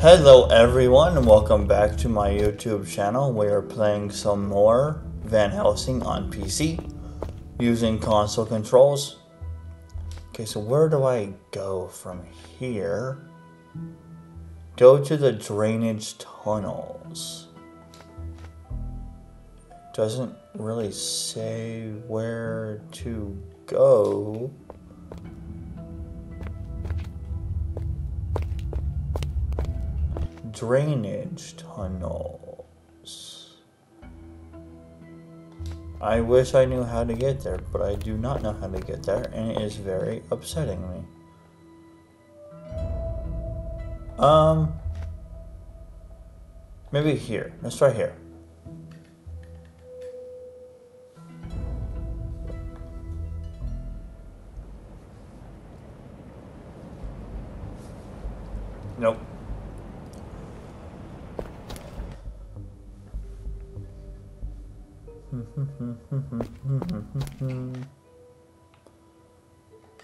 Hello everyone and welcome back to my YouTube channel. We are playing some more Van Helsing on PC using console controls. Okay, so where do I go from here? Go to the drainage tunnels. Doesn't really say where to go. Drainage tunnels. I wish I knew how to get there, but I do not know how to get there, and it is very upsetting me. Um, maybe here. Let's try here.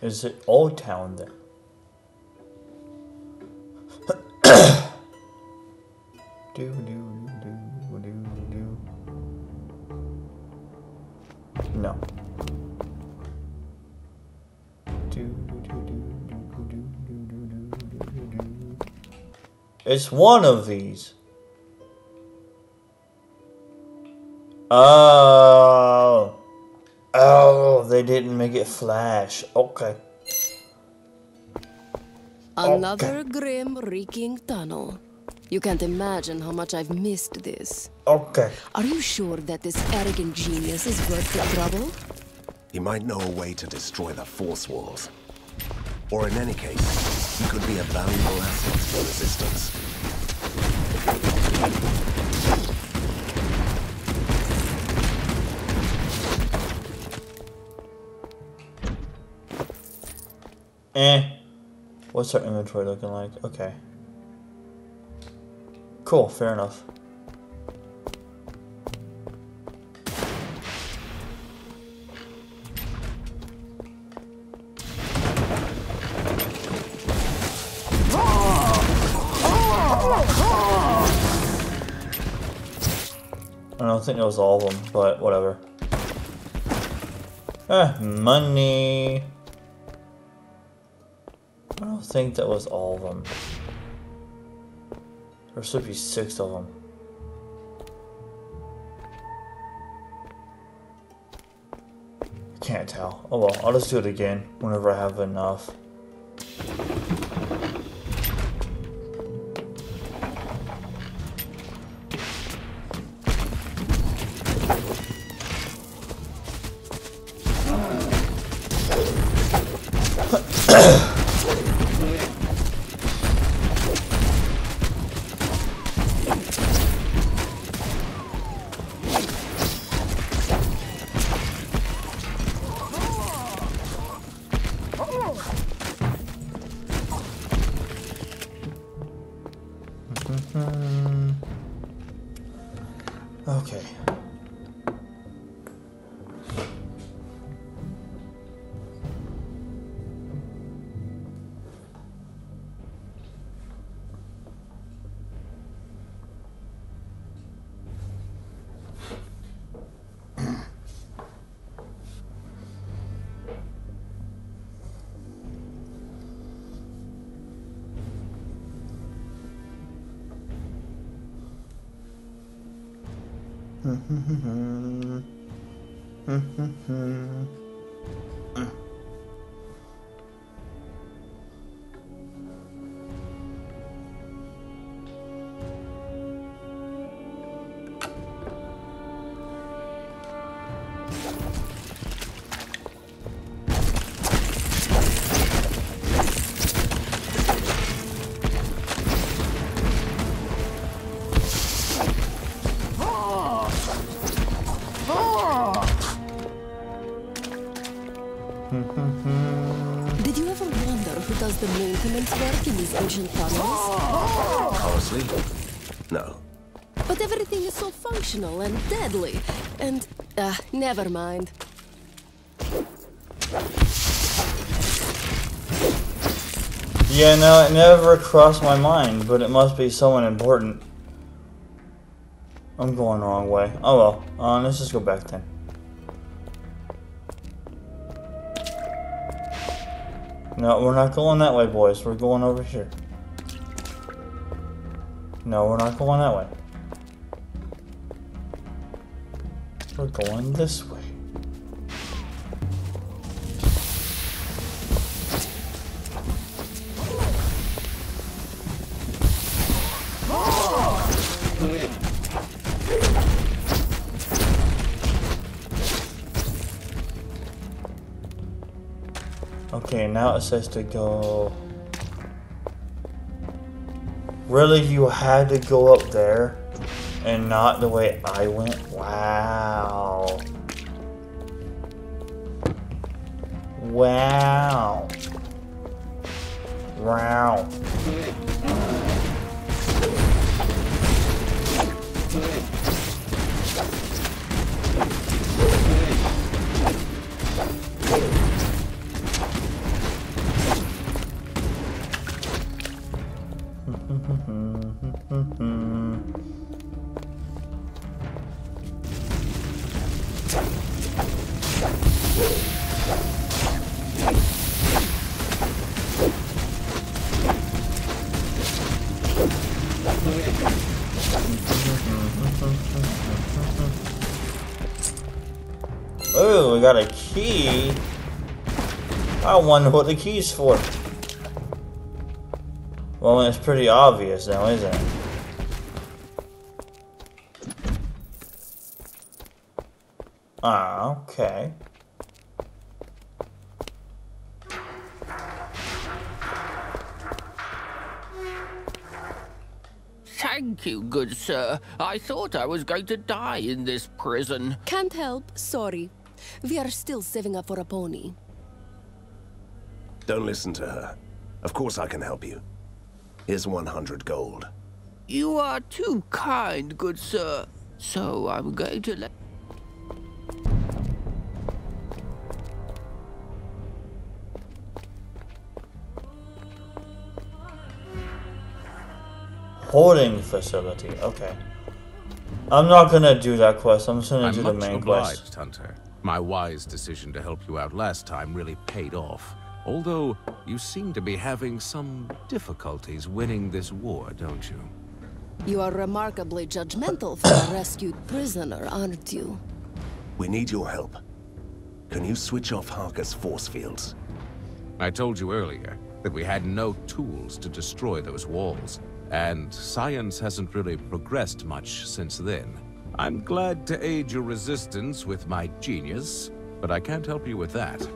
Is it Old Town then? do do do do do. No. Do do do do do do do do do do. It's one of these. Oh. Oh, they didn't make it flash. Okay. Another grim, reeking tunnel. You can't imagine how much I've missed this. Okay. Are you sure that this arrogant genius is worth the trouble? He might know a way to destroy the force walls. Or in any case, he could be a valuable asset for resistance. Eh. What's our inventory looking like? Okay. Cool, fair enough. I don't think it was all of them, but whatever. Ah, money. I don't think that was all of them. There should be six of them. Can't tell. Oh well, I'll just do it again whenever I have enough. Mm-hmm. mm-hmm. mm-hmm. Never mind. Yeah, no, it never crossed my mind, but it must be someone important. I'm going the wrong way. Oh well. Uh, let's just go back then. No, we're not going that way, boys. We're going over here. No, we're not going that way. Going this way. Okay, now it says to go... Really, you had to go up there and not the way I went? Wow. Wow. Wow. I wonder what the key's for. Well, it's pretty obvious now, isn't it? Ah, okay. Thank you, good sir. I thought I was going to die in this prison. Can't help, sorry. We are still saving up for a pony. Don't listen to her. Of course I can help you. Here's 100 gold. You are too kind, good sir. So I'm going to let... Holding facility, okay. I'm not gonna do that quest, I'm just gonna I'm do the much main obliged, quest. Hunter. My wise decision to help you out last time really paid off. Although, you seem to be having some difficulties winning this war, don't you? You are remarkably judgmental for a rescued prisoner, aren't you? We need your help. Can you switch off Harker's force fields? I told you earlier that we had no tools to destroy those walls, and science hasn't really progressed much since then. I'm glad to aid your resistance with my genius, but I can't help you with that.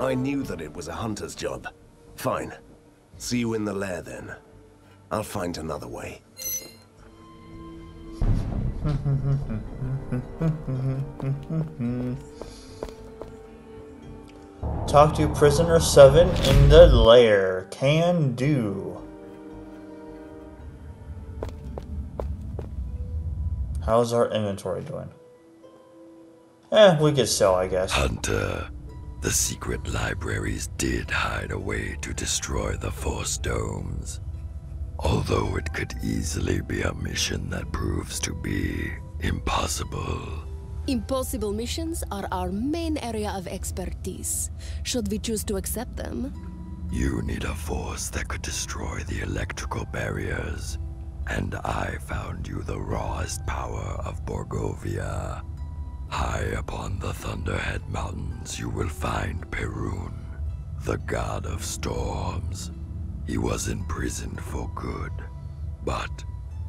I knew that it was a hunter's job. Fine. See you in the lair then. I'll find another way. Talk to prisoner 7 in the lair. Can do. How's our inventory doing? Eh, we could sell, I guess. Hunter, the secret libraries did hide a way to destroy the Force Domes. Although it could easily be a mission that proves to be impossible. Impossible missions are our main area of expertise. Should we choose to accept them? You need a force that could destroy the electrical barriers. And I found you the rawest power of Borgovia. High upon the Thunderhead Mountains, you will find Perun, the god of storms. He was imprisoned for good, but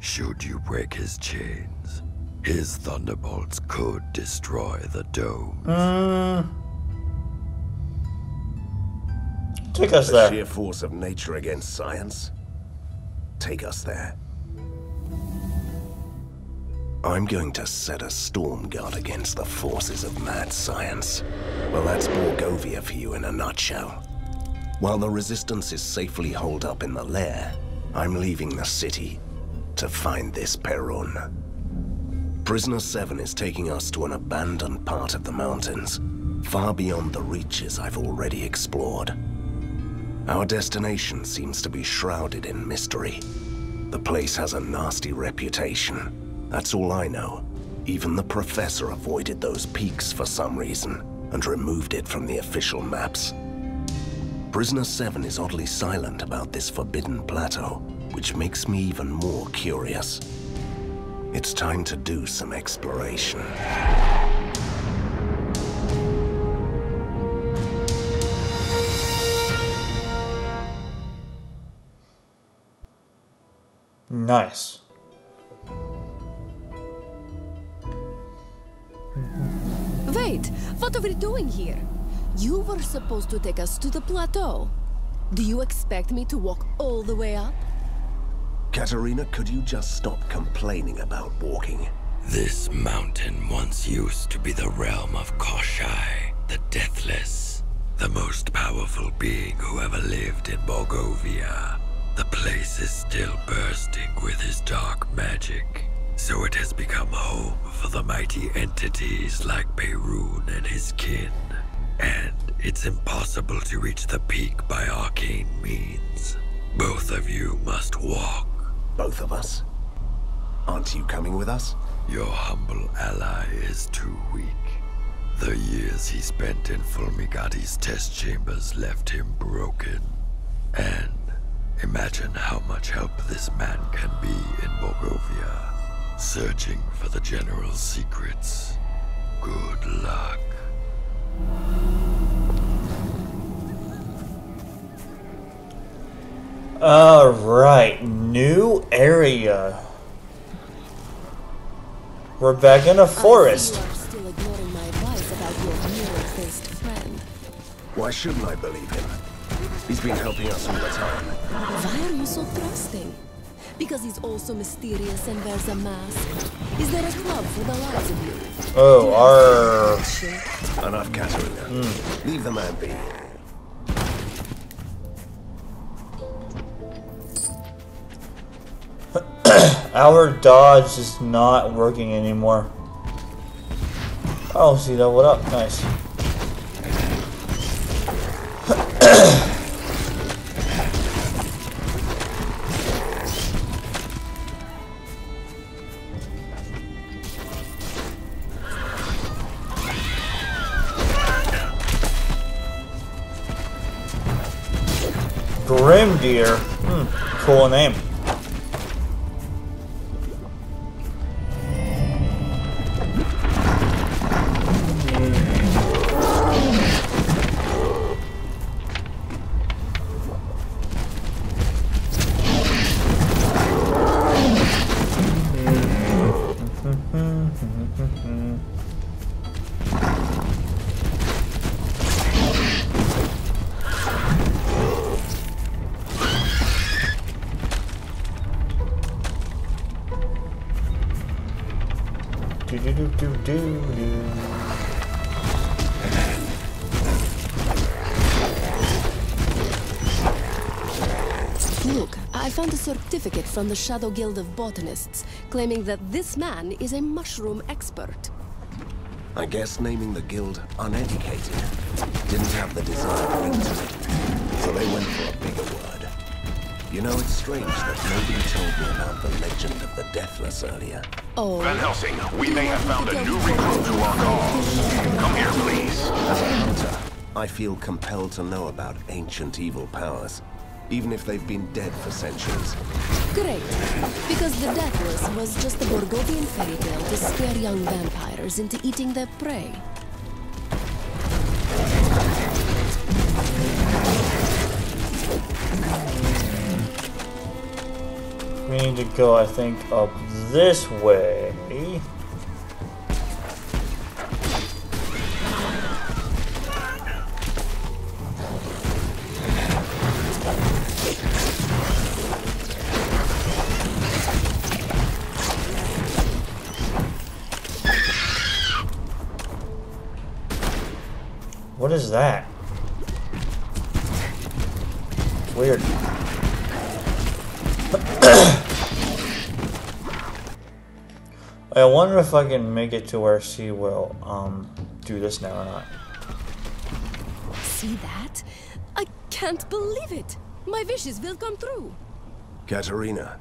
should you break his chains, his thunderbolts could destroy the domes. Mm. Take us The there. sheer force of nature against science? Take us there. I'm going to set a storm guard against the forces of mad science. Well, that's Borgovia for you in a nutshell. While the Resistance is safely holed up in the lair, I'm leaving the city to find this Perun. Prisoner 7 is taking us to an abandoned part of the mountains, far beyond the reaches I've already explored. Our destination seems to be shrouded in mystery. The place has a nasty reputation. That's all I know. Even the professor avoided those peaks for some reason and removed it from the official maps. Prisoner 7 is oddly silent about this forbidden plateau, which makes me even more curious. It's time to do some exploration. Nice. Wait, what are we doing here? You were supposed to take us to the plateau. Do you expect me to walk all the way up? Katarina, could you just stop complaining about walking? This mountain once used to be the realm of Koshai, the Deathless, the most powerful being who ever lived in Borgovia. The place is still bursting with his dark magic, so it has become home for the mighty entities like Perun and his kin. And it's impossible to reach the peak by arcane means. Both of you must walk. Both of us? Aren't you coming with us? Your humble ally is too weak. The years he spent in Fulmigati's test chambers left him broken. And imagine how much help this man can be in Borgovia, searching for the General's secrets. Good luck. Alright, new area. We're back in a forest. I see you are still ignoring my advice about your mirror-faced friend. Why shouldn't I believe him? He's been helping us all the time. Why are you so trusting? Because he's also mysterious and wears a mask. Is there a club for the likes of you? Oh, our Shit. Enough, Katarina. Hmm. Leave the man be. our dodge is not working anymore. Oh, see that? What up? Nice. Deer. From the Shadow Guild of Botanists claiming that this man is a mushroom expert. I guess naming the guild uneducated didn't have the desired ring to it. So they went for a bigger word. You know, it's strange that nobody told me about the legend of the Deathless earlier. Oh, Van Helsing, we may have found a new recruit to our cause. Come here, please. As a hunter, I feel compelled to know about ancient evil powers, even if they've been dead for centuries. great. Because the Deathless was just a Borgovian fairy tale to scare young vampires into eating their prey. We need to go, I think, up this way. What is that? Weird. I wonder if I can make it to where she will um do this now or not. See that? I can't believe it. My wishes will come true. Katarina,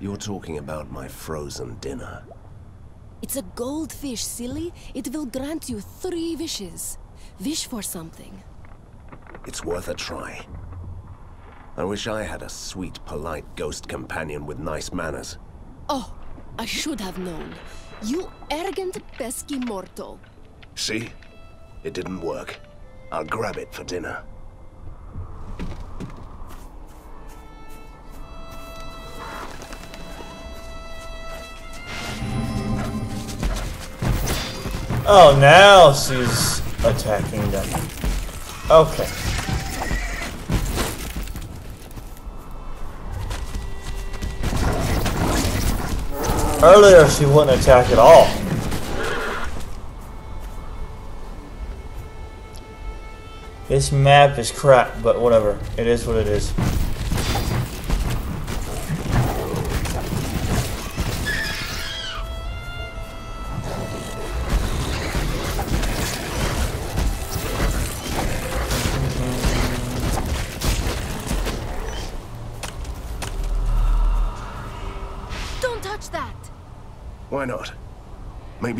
you're talking about my frozen dinner. It's a goldfish, silly. It will grant you three wishes. Wish for something. It's worth a try. I wish I had a sweet, polite ghost companion with nice manners. Oh, I should have known. You arrogant, pesky mortal. See? It didn't work. I'll grab it for dinner. Oh, now she's attacking them. Okay. Earlier, she wouldn't attack at all. This map is crap, but whatever. It is what it is.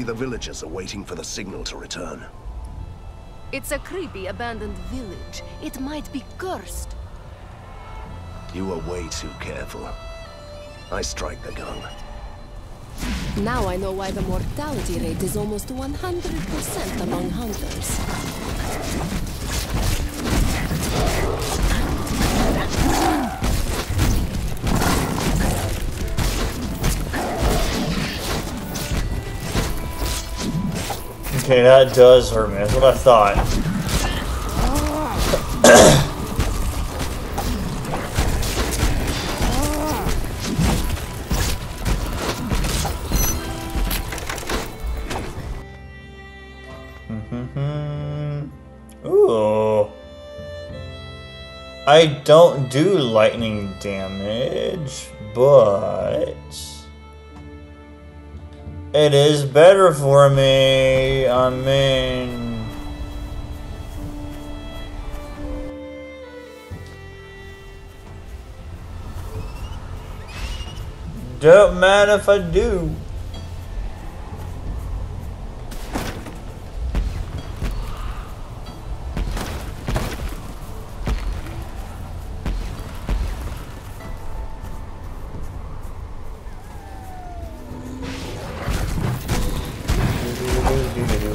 The villagers are waiting for the signal to return. It's a creepy abandoned village. It might be cursed. You are way too careful. I strike the gong. Now I know why the mortality rate is almost 100% among hunters. Okay, that does hurt me. That's what I thought. Mm-hmm. Ooh. I don't do lightning damage, but it is better for me. I mean, don't matter if I do.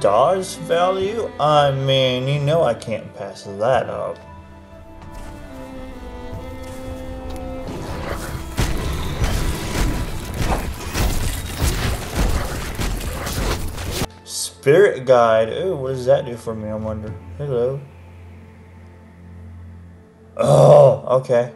dodge value? I mean, you know I can't pass that up. Spirit guide. Ooh, what does that do for me? I wonder. Hello. Oh, okay.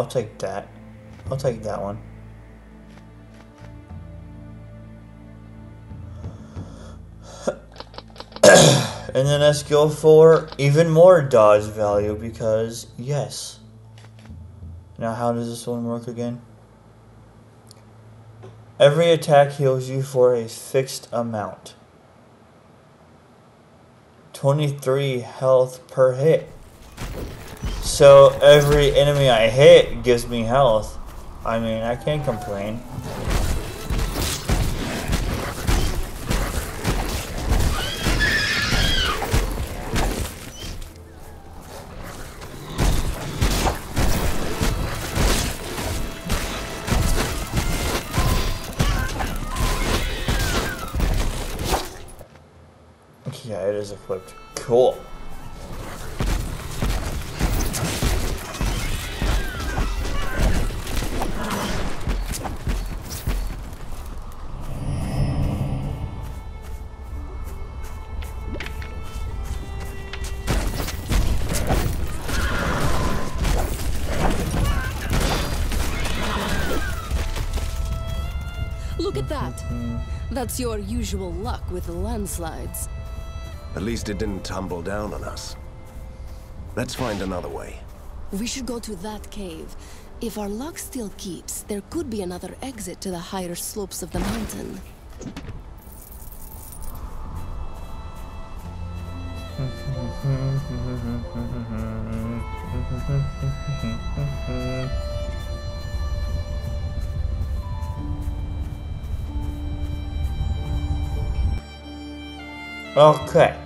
I'll take that. I'll take that one. and then let's go for even more dodge value because, yes. Now, how does this one work again? Every attack heals you for a fixed amount. 23 health per hit. So every enemy I hit gives me health. I mean, I can't complain. Yeah, it is equipped. Cool. That's your usual luck with the landslides. At least it didn't tumble down on us. Let's find another way. We should go to that cave. If our luck still keeps, there could be another exit to the higher slopes of the mountain. Okay.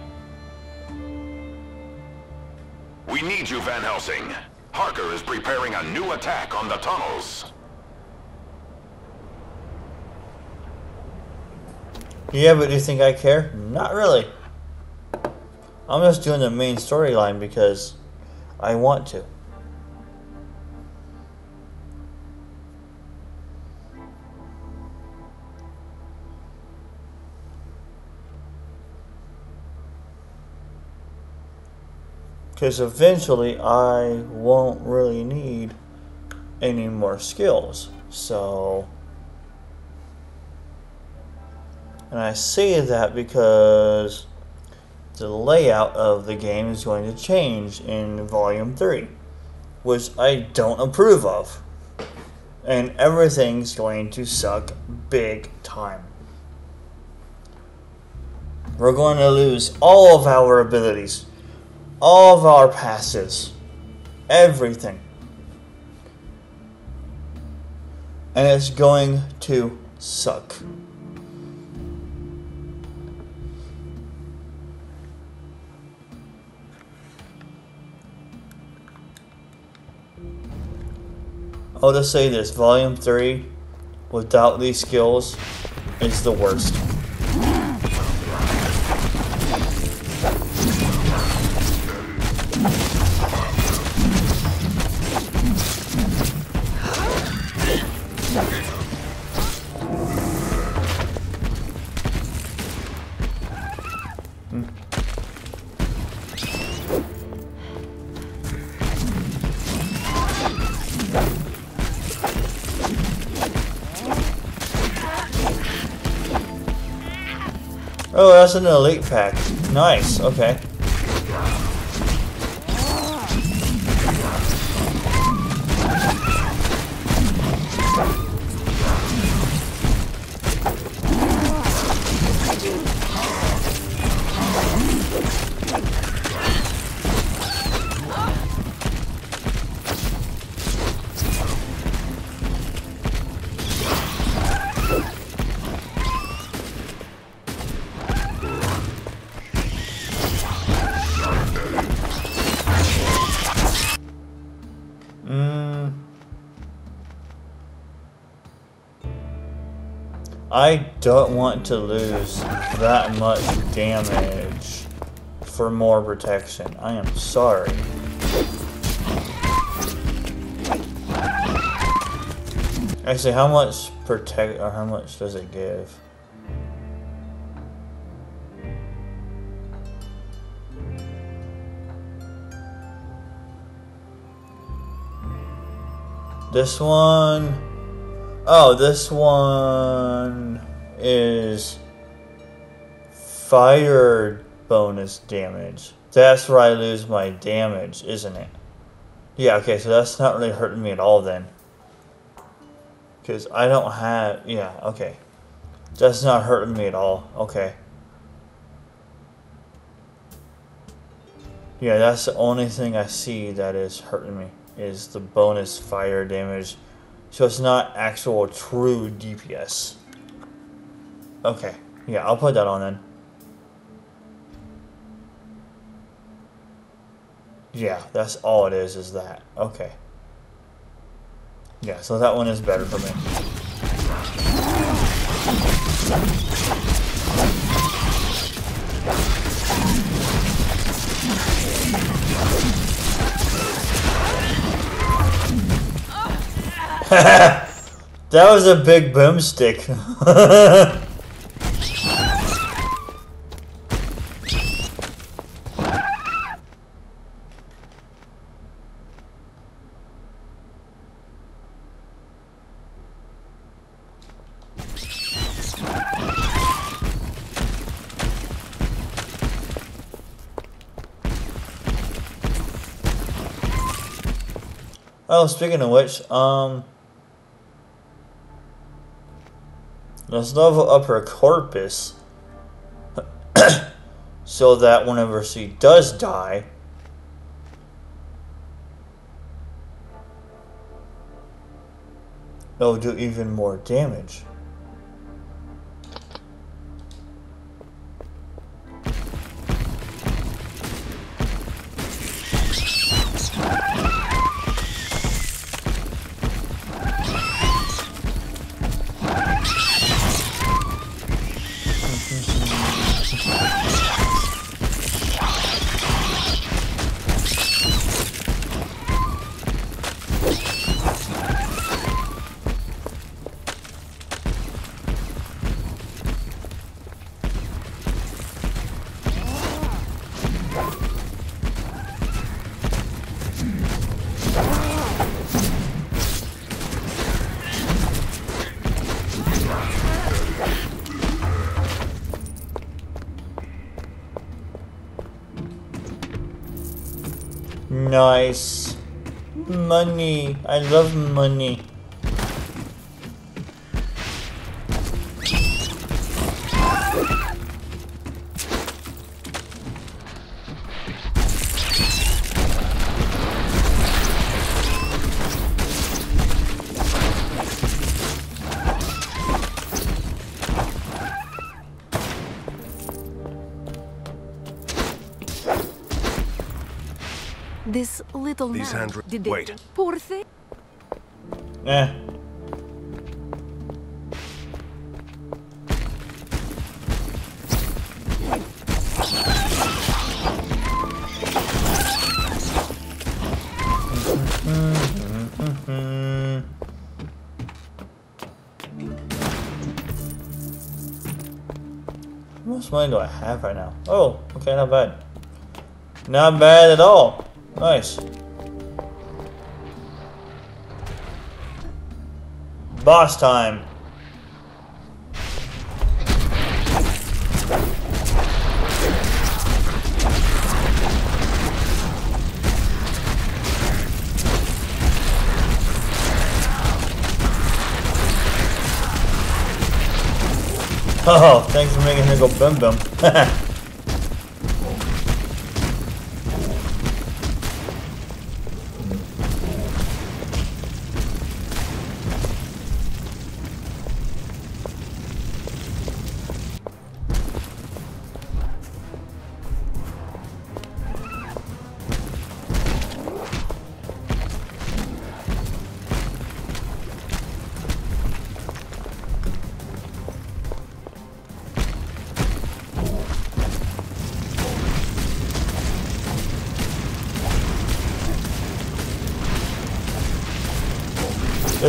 We need you, Van Helsing. Harker is preparing a new attack on the tunnels. Yeah, but do you think I care? Not really. I'm just doing the main storyline because I want to. Because eventually I won't really need any more skills. So. And I say that because the layout of the game is going to change in Volume 3, which I don't approve of. And everything's going to suck big time. We're going to lose all of our abilities, all of our passes, everything. And it's going to suck. I'll just say this Volume 3, without these skills, is the worst. An elite pack. Nice, okay. I don't want to lose that much damage for more protection. I am sorry. Actually, how much protect or how much does it give? This one Oh, this one is fire bonus damage. That's where I lose my damage, isn't it? Yeah, okay, so that's not really hurting me at all then. Because I don't have... Yeah, okay. That's not hurting me at all. Okay. Yeah, that's the only thing I see that is hurting me. Is the bonus fire damage. So it's not actual true DPS. Okay. Yeah, I'll put that on then. Yeah, that's all it is, is that. Okay. Yeah, so that one is better for me. that was a big boomstick. Oh, speaking of which, um, let's level up her corpus so that whenever she does die, it'll do even more damage. Little These man. handwri- Did they wait. Poor thing. Eh. How money do I have right now? Oh, okay, not bad. Not bad at all. Nice. Boss time. Oh, thanks for making her go boom boom.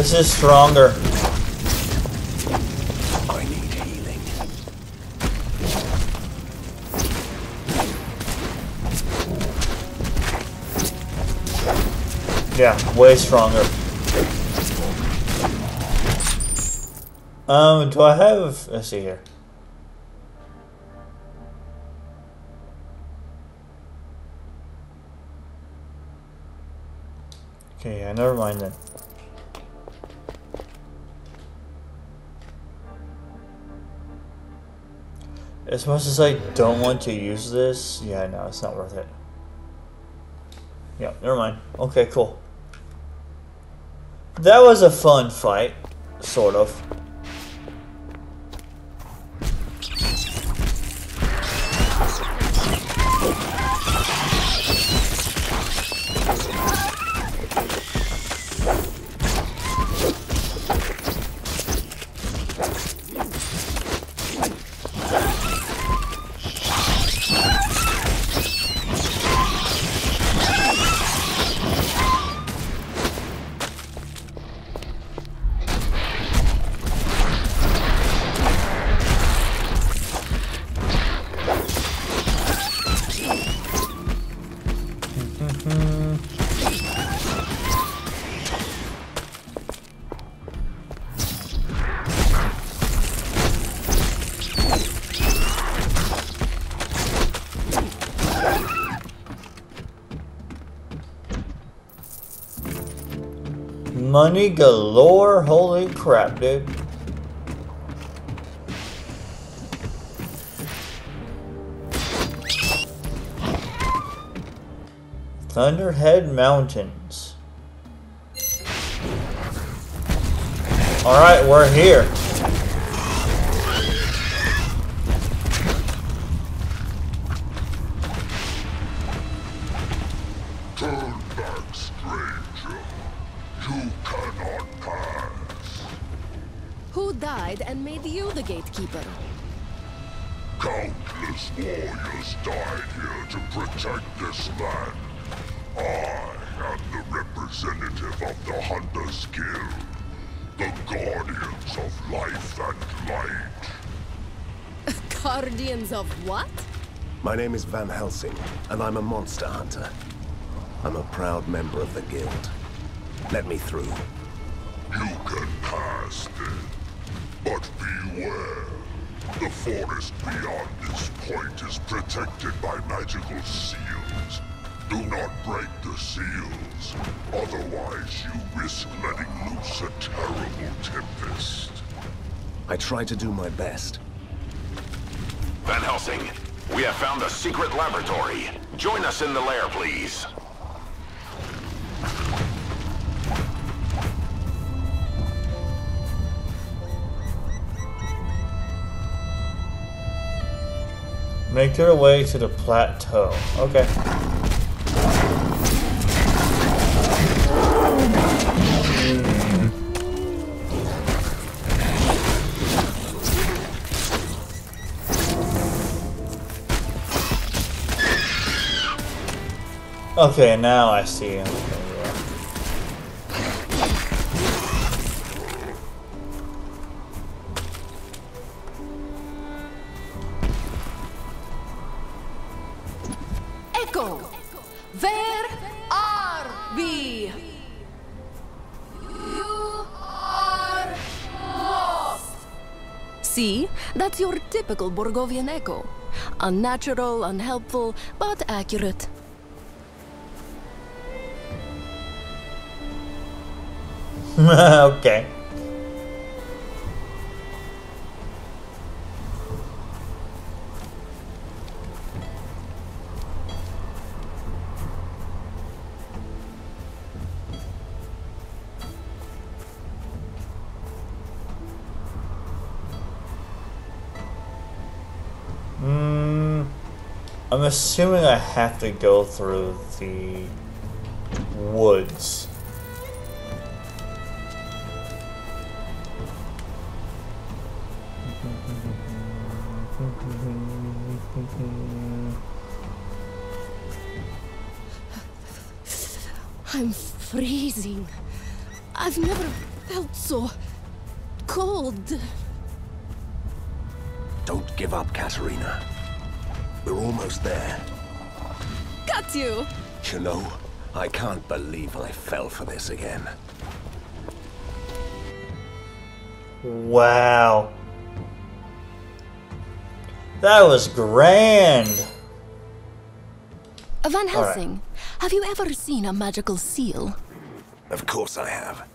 this is stronger. I need healing. Yeah, way stronger. Um, do I have? Let's see here. As much as I don't want to use this, yeah, no, it's not worth it. Yeah, never mind. Okay, cool. That was a fun fight, sort of. Galore, holy crap, dude. Thunderhead Mountains. Alright, we're here. My name is Van Helsing, and I'm a monster hunter. I'm a proud member of the guild. Let me through. You can pass then, but beware. The forest beyond this point is protected by magical seals. Do not break the seals, otherwise you risk letting loose a terrible tempest. I try to do my best. Van Helsing, we have found a secret laboratory. Join us in the lair, please. Make your way to the plateau. Okay. Okay, now I see. Okay, yeah. Echo! Where are we? You are lost! See? That's your typical Borgovian echo. Unnatural, unhelpful, but accurate. okay. Hmm. I'm assuming I have to go through the woods. I've never felt so cold. Don't give up, Katarina. We're almost there. Got you! You know, I can't believe I fell for this again. Wow. That was grand. Van Helsing, have you ever seen a magical seal? Of course I have.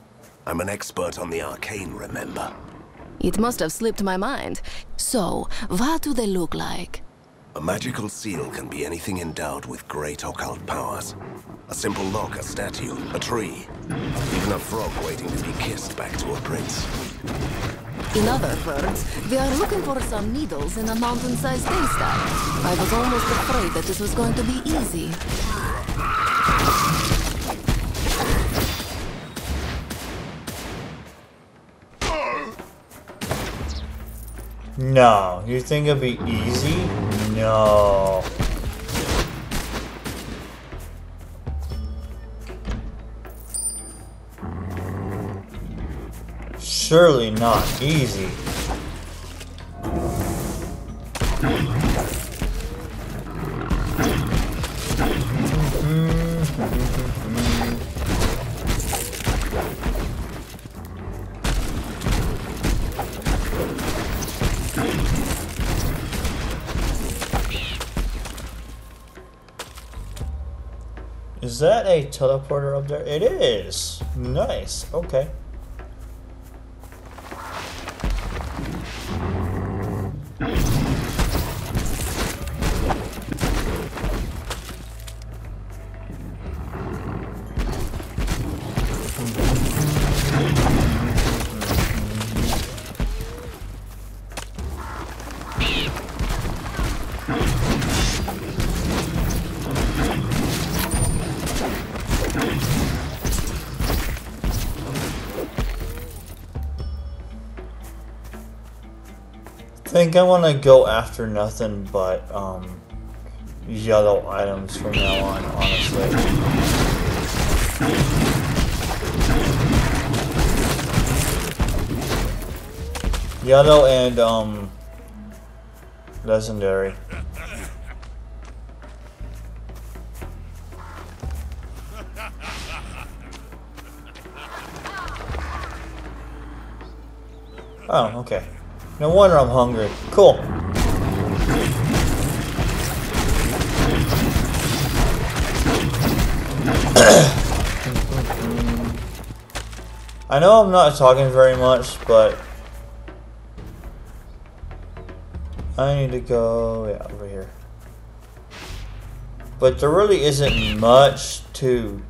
I'm an expert on the arcane, remember? It must have slipped my mind. So, what do they look like? A magical seal can be anything endowed with great occult powers. A simple lock, a statue, a tree, even a frog waiting to be kissed back to a prince. In other words, we are looking for some needles in a mountain-sized haystack. I was almost afraid that this was going to be easy. No. You think it'll be easy? No. Surely not easy. Is that a teleporter up there? It is. Nice. Okay. Think I want to go after nothing but um, yellow items from now on, honestly. Yellow and um, legendary. Oh, okay. No wonder I'm hungry. Cool. I know I'm not talking very much, but I need to go, yeah, over here. But there really isn't much to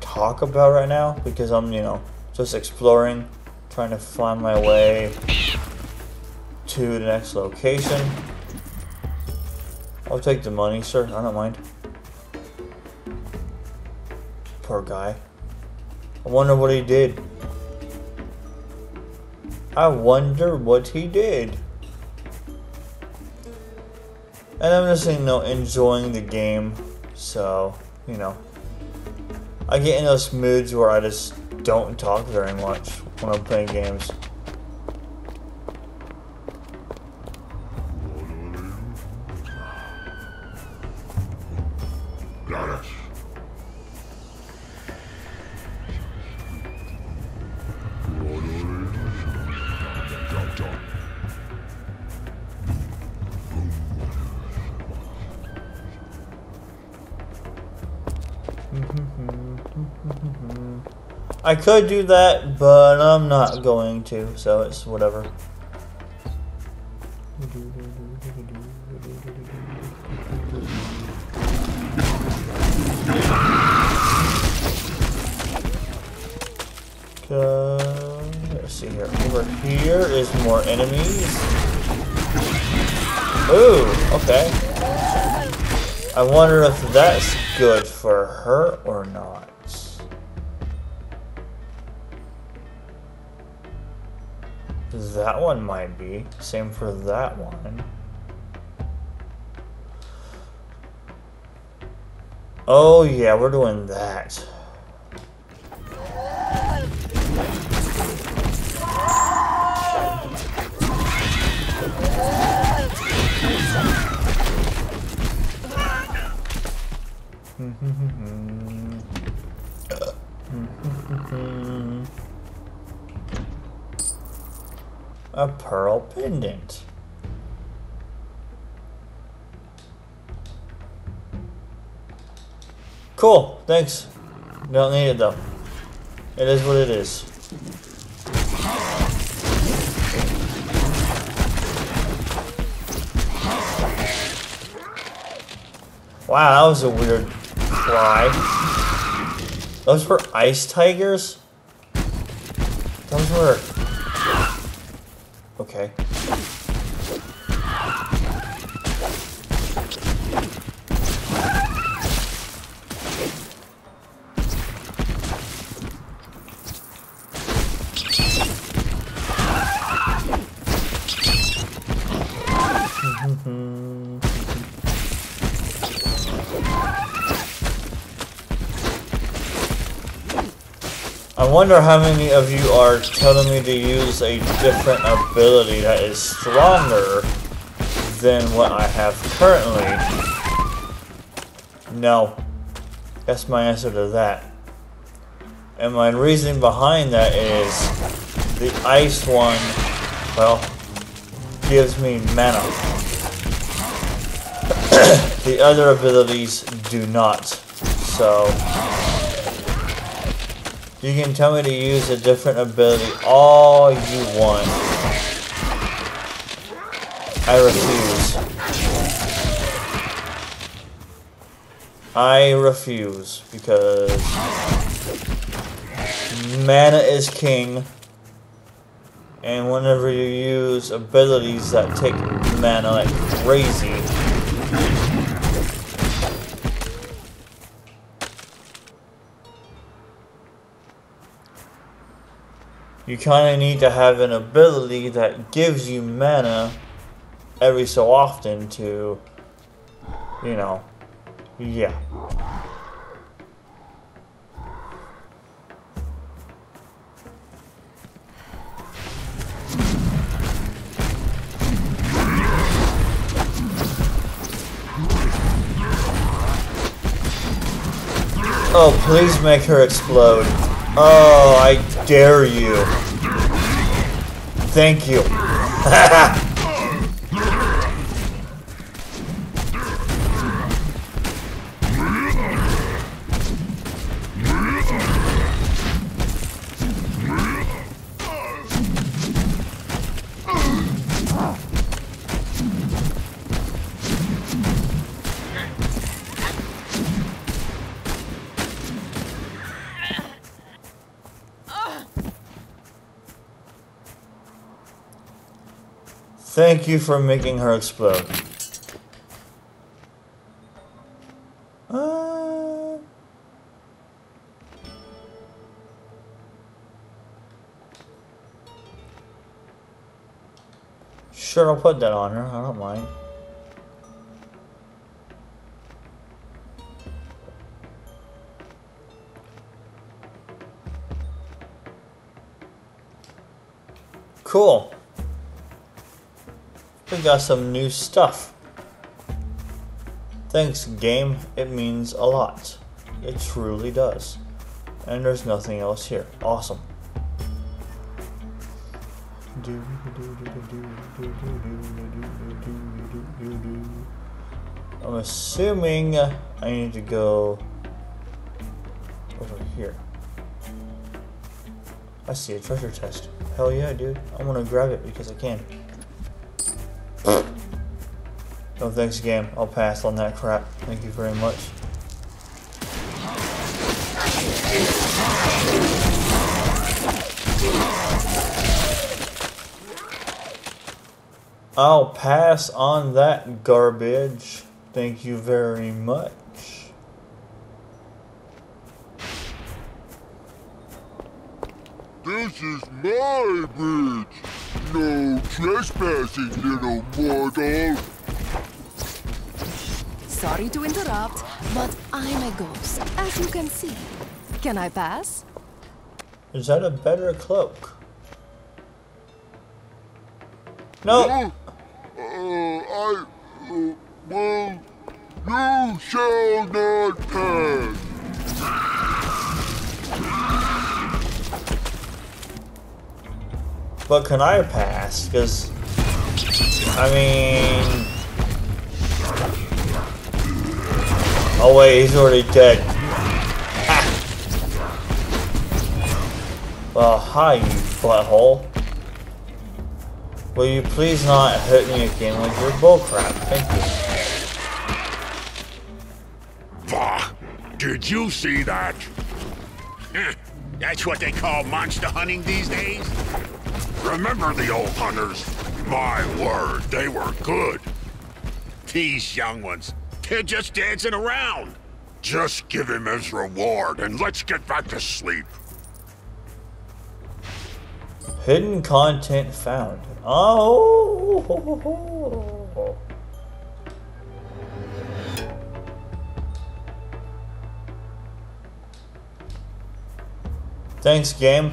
talk about right now because I'm, you know, just exploring, trying to find my way to the next location. I'll take the money, sir. I don't mind. Poor guy. I wonder what he did. I wonder what he did. And I'm just, you know, enjoying the game. So, you know. I get in those moods where I just don't talk very much when I'm playing games. I could do that, but I'm not going to, so it's whatever. Uh, let's see here. Over here is more enemies. Ooh, okay. I wonder if that's good for her or one might be. Same for that one. Oh yeah, we're doing that. Pendant. Cool, thanks. Don't need it though. It is what it is. Wow, that was a weird fly. Those were ice tigers? Those were wonder how many of you are telling me to use a different ability that is stronger than what I have currently. No. That's my answer to that. And my reasoning behind that is the ice one, well, gives me mana. the other abilities do not. so you can tell me to use a different ability all you want. I refuse. I refuse because mana is king and whenever you use abilities that take mana like crazy you kind of need to have an ability that gives you mana every so often to, you know, yeah. Oh, please make her explode. Oh, I dare you. Thank you. Thank you for making her explode. Uh... Sure, I'll put that on her. I don't mind. Cool. We got some new stuff. Thanks, game. It means a lot. It truly does. And there's nothing else here. Awesome. I'm assuming I need to go over here. I see a treasure chest. Hell yeah, dude. I'm gonna grab it because I can. No thanks game. I'll pass on that crap. Thank you very much. I'll pass on that garbage. Thank you very much. This is my bridge. No trespassing, little mortal. Sorry to interrupt, but I'm a ghost, as you can see. Can I pass? Is that a better cloak? No. Uh, I, uh, well, you shall not pass. But can I pass? Because, I mean... Oh wait, he's already dead. Ha. Well, hi, you butthole. Will you please not hit me again with your bullcrap? Thank you. Bah! Did you see that? That's what they call monster hunting these days? Remember the old hunters? My word, they were good. These young ones, they're just dancing around. Just give him his reward and let's get back to sleep. Hidden content found. Oh. Thanks, game.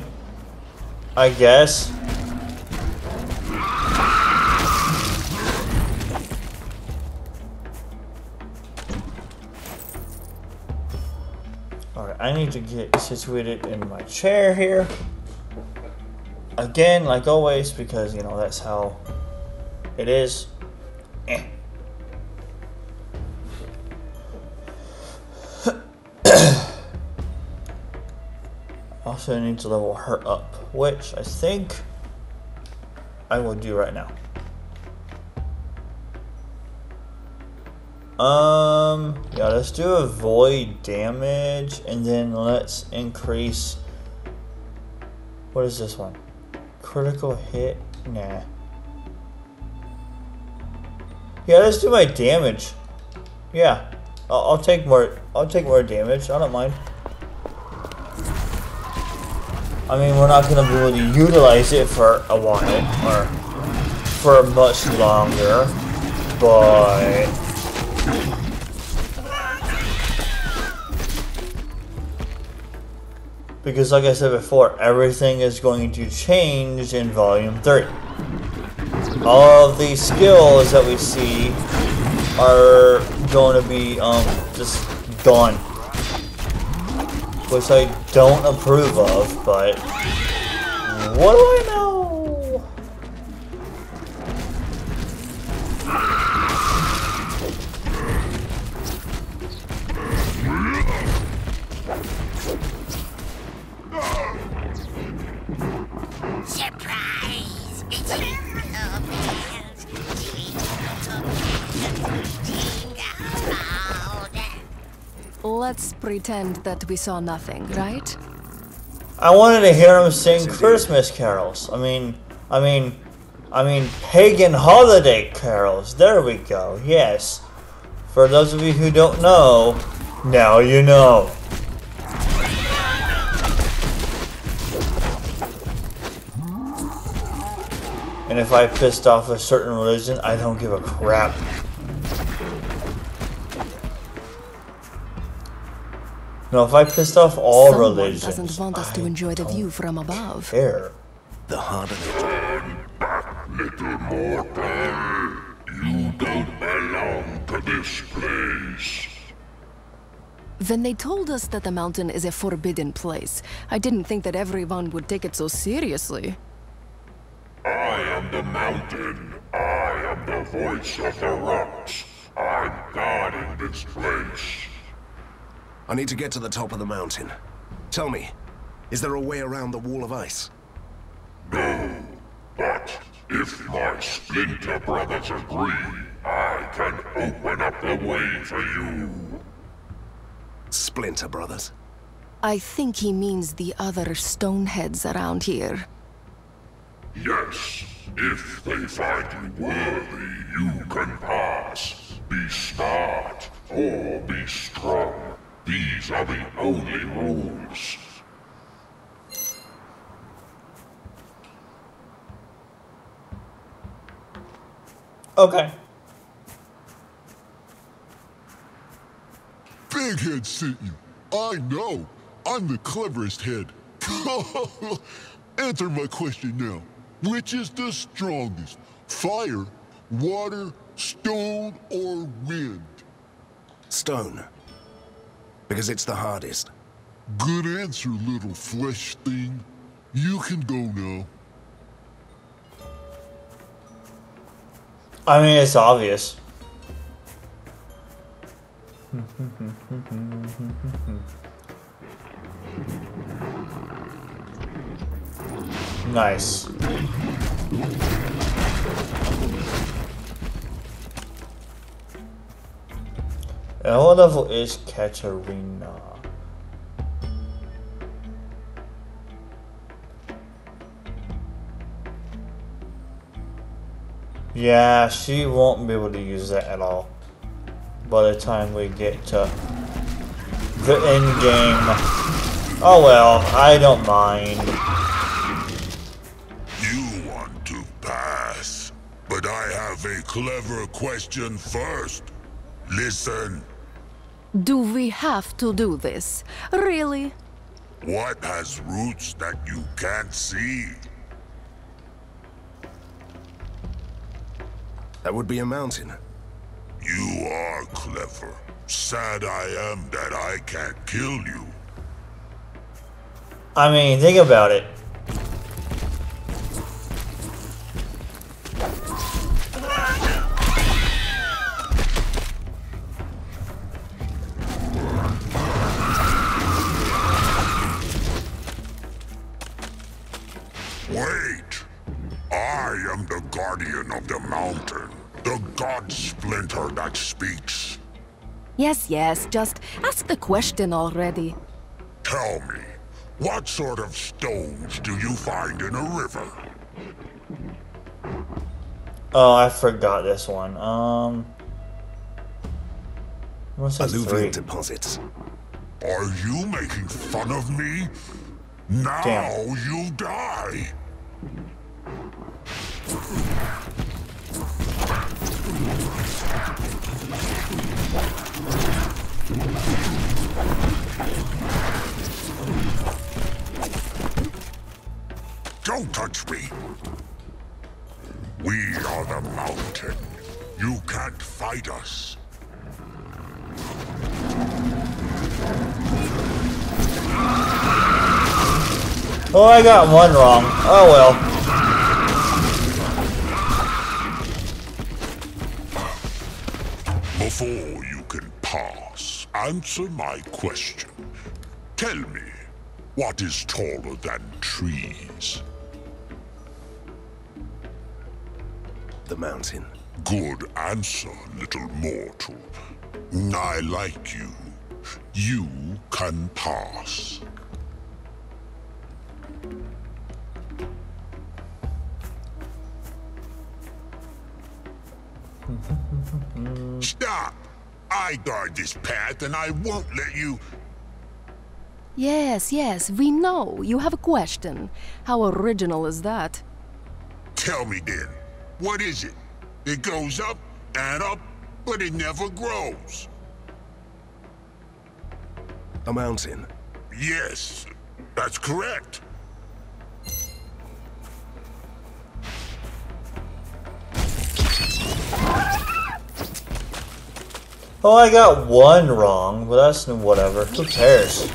I guess. I need to get situated in my chair here. Again, like always, because, you know, that's how it is. Eh. also need to level her up, which I think I will do right now. Um, yeah, let's do avoid damage and then let's increase. What is this one? Critical hit? Nah. Yeah, let's do my damage. Yeah, I'll, I'll take more. I'll take more damage. I don't mind. I mean, we're not gonna be able to utilize it for a while or for much longer, but because, like I said before, everything is going to change in Volume Three. All of these skills that we see are going to be um just gone which I don't approve of, but what do I know? Pretend that we saw nothing, right? I wanted to hear him sing Christmas carols. I mean, I mean, I mean, pagan holiday carols. There we go. Yes. For those of you who don't know, now you know. And if I pissed off a certain religion, I don't give a crap. No, if I pissed off all Someone religions, doesn't want us to I enjoy the view from above. care. The harder they Little mortal, you don't belong to this place. When they told us that the mountain is a forbidden place, I didn't think that everyone would take it so seriously. I am the mountain. I am the voice of the rocks. I'm guarding this place. I need to get to the top of the mountain. Tell me, is there a way around the wall of ice? No, but if my splinter brothers agree, I can open up the way for you. Splinter Brothers? I think he means the other stoneheads around here. Yes, if they find you worthy, you can pass. Be smart or be strong. These are the only rules. Okay. Big Head sent you. I know. I'm the cleverest head. Answer my question now. Which is the strongest? Fire, water, stone, or wind? Stone. Because it's the hardest. Good answer, little flesh thing. You can go now. I mean, it's obvious. nice. And what level is Katarina? Yeah, she won't be able to use that at all by the time we get to the end game. Oh well, I don't mind. You want to pass, but I have a clever question first. Listen, Do we have to do this? Really? what has roots that you can't see? That would be a mountain. You are clever. Sad I am that I can't kill you. I mean, think about it. Mountain. The god splinter that speaks. Yes, yes, just ask the question already. Tell me, what sort of stones do you find in a river? Oh, I forgot this one. Um. What's Alluvial three? deposits. Are you making fun of me? Now Damn. you die! Don't touch me! We are the mountain. You can't fight us. Oh, I got one wrong. Oh well. Answer my question. Tell me, what is taller than trees? The mountain. Good answer, little mortal. I like you. You can pass. Stop! I guard this path and I won't let you... Yes, yes, we know. You have a question. How original is that? Tell me then, what is it? It goes up and up, but it never grows. A mountain. Yes, that's correct. Oh, I got one wrong, but that's whatever. Who cares?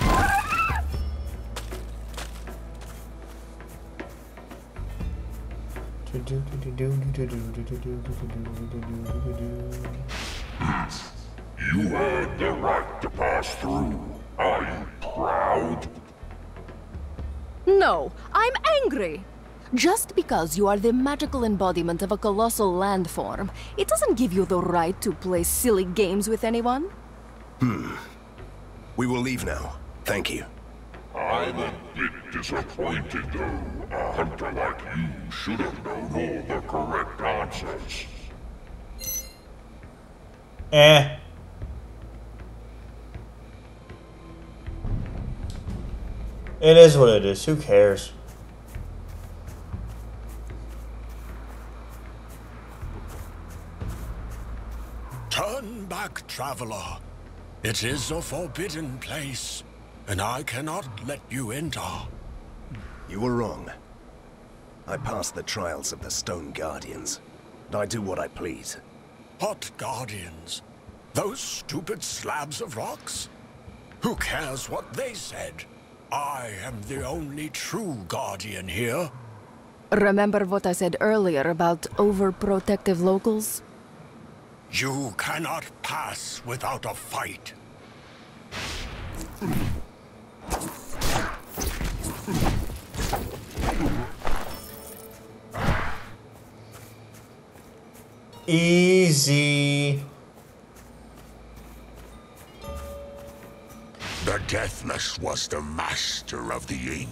You had the right to pass through. Are you proud? No, I'm angry! Just because you are the magical embodiment of a colossal landform, it doesn't give you the right to play silly games with anyone. Hmm. We will leave now. Thank you. I'm a bit disappointed, though. A hunter like you should have known all the correct answers. Eh. It is what it is. Who cares? Traveler. It is a forbidden place, and I cannot let you enter. You were wrong. I passed the trials of the Stone Guardians. And I do what I please. What guardians? Those stupid slabs of rocks? Who cares what they said? I am the only true guardian here. Remember what I said earlier about overprotective locals? You cannot pass without a fight. Easy. The Deathless was the master of the ink.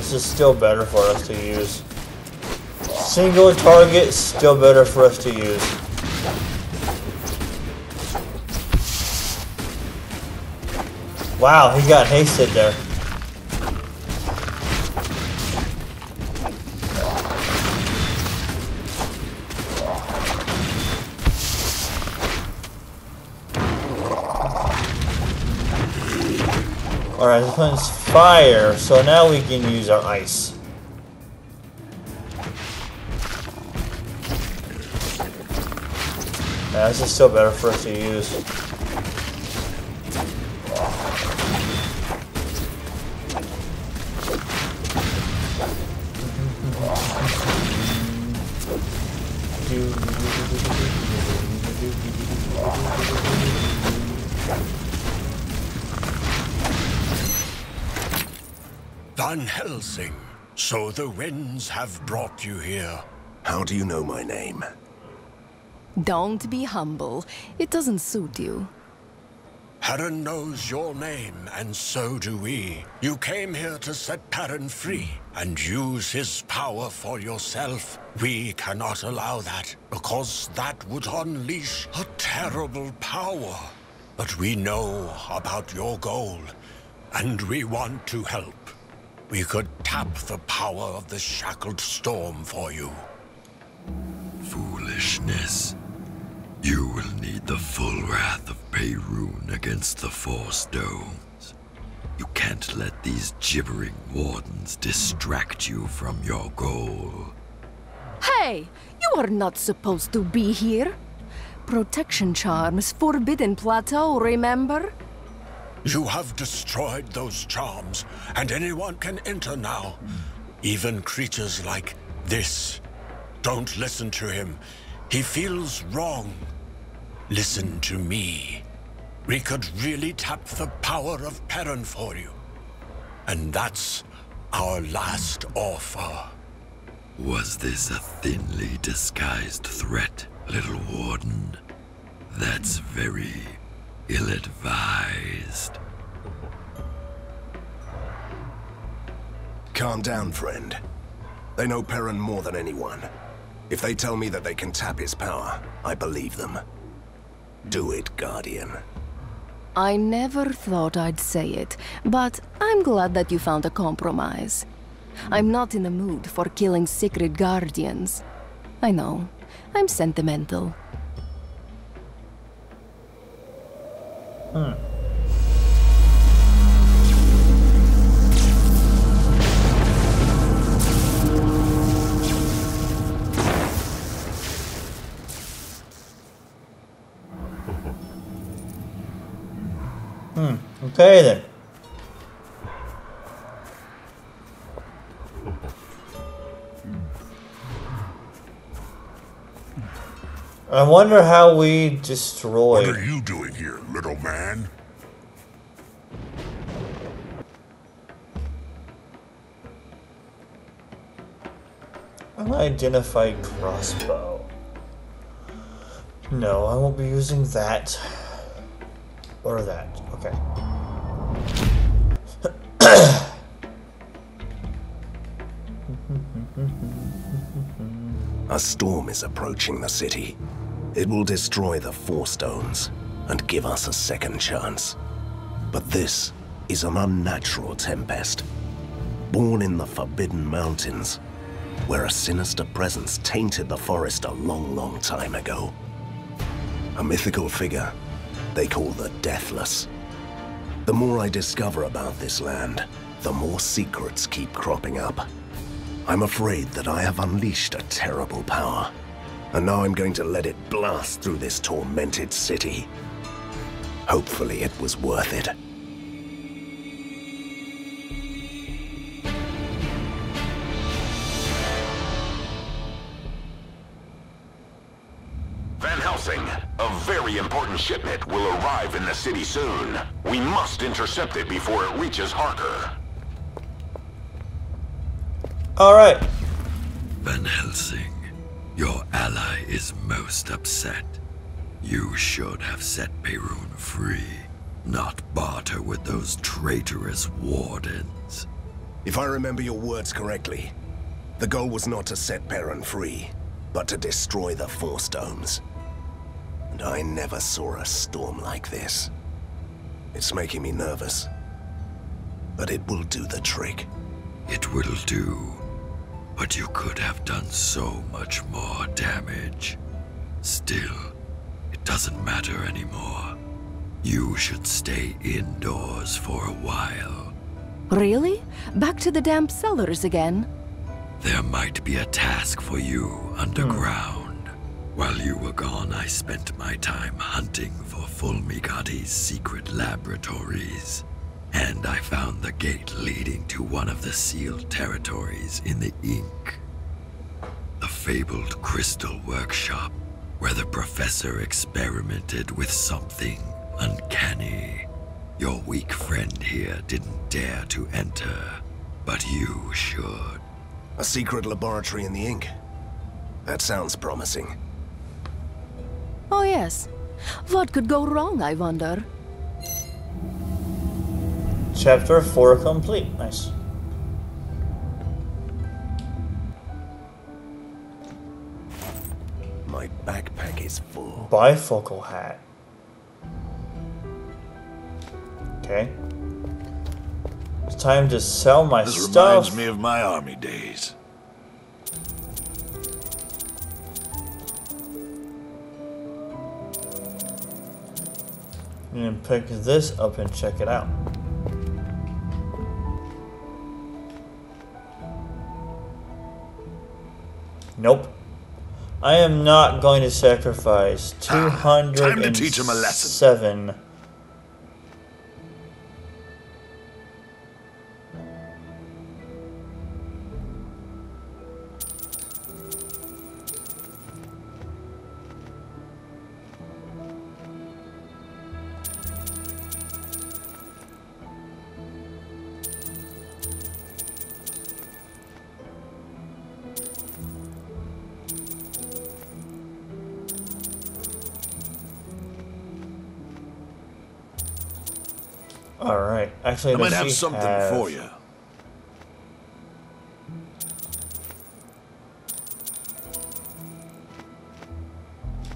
This is still better for us to use. Single target, still better for us to use. Wow, he got hasted there. Alright, this one's fire, so now we can use our ice. Yeah, this is still better for us to use. Helsing, so the winds have brought you here. How do you know my name? Don't be humble. It doesn't suit you. Perun knows your name, and so do we. You came here to set Perun free, and use his power for yourself. We cannot allow that, because that would unleash a terrible power. But we know about your goal, and we want to help. We could tap the power of the Shackled Storm for you. Foolishness. You will need the full wrath of Perun against the Four Stones. You can't let these gibbering wardens distract you from your goal. Hey! You are not supposed to be here. Protection charms, Forbidden Plateau, remember? You have destroyed those charms, and anyone can enter now. Even creatures like this. Don't listen to him. He feels wrong. Listen to me. We could really tap the power of Perun for you. And that's our last offer. Was this a thinly disguised threat, little warden? That's very ill-advised. Calm down, friend. They know Perun more than anyone. If they tell me that they can tap his power, I believe them. Do it, Guardian. I never thought I'd say it, but I'm glad that you found a compromise. I'm not in the mood for killing sacred guardians. I know, I'm sentimental. Hmm. Hmm. Okay then. I wonder how we destroy. What are you doing here, little man? Unidentified crossbow. No, I won't be using that. Or that. Okay. A storm is approaching the city. It will destroy the Four Stones and give us a second chance. But this is an unnatural tempest. Born in the Forbidden Mountains, where a sinister presence tainted the forest a long, long time ago. A mythical figure they call the Deathless. The more I discover about this land, the more secrets keep cropping up. I'm afraid that I have unleashed a terrible power, and now I'm going to let it blast through this tormented city. Hopefully it was worth it. Van Helsing, a very important shipment will arrive in the city soon. We must intercept it before it reaches Harker. Alright. Van Helsing, your ally is most upset. You should have set Perun free, not barter with those traitorous wardens. If I remember your words correctly, the goal was not to set Perun free, but to destroy the Four Stones. And I never saw a storm like this. It's making me nervous. But it will do the trick. It will do. But you could have done so much more damage. Still, it doesn't matter anymore. You should stay indoors for a while. Really? Back to the damp cellars again? There might be a task for you underground. Hmm. While you were gone, I spent my time hunting for Fulmigati's secret laboratories. And I found the gate leading to one of the sealed territories in the ink. The fabled crystal workshop, where the professor experimented with something uncanny. Your weak friend here didn't dare to enter, but you should. A secret laboratory in the ink. That sounds promising. Oh, yes. What could go wrong, I wonder? Chapter 4 complete. Nice. My backpack is full. Bifocal hat. Okay. It's time to sell my This stuff. reminds me of my army days. And pick this up and check it out. Nope. I am not going to sacrifice ah, time to teach him a lesson. Actually, I might have something have- for you.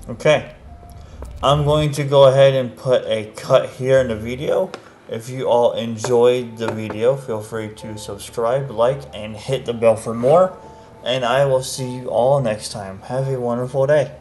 Okay. I'm going to go ahead and put a cut here in the video. If you all enjoyed the video, feel free to subscribe, like, and hit the bell for more. And I will see you all next time. Have a wonderful day.